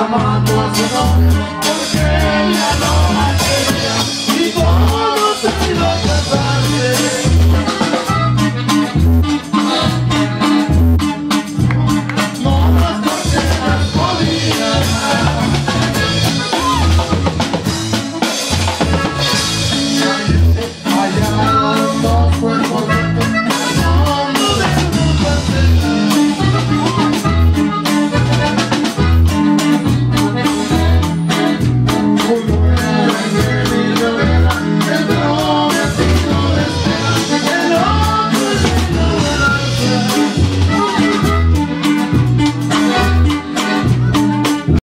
Chamado a Thank you.